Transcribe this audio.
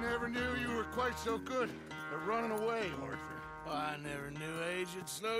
never knew you were quite so good at running away, Arthur. I never knew age had slowed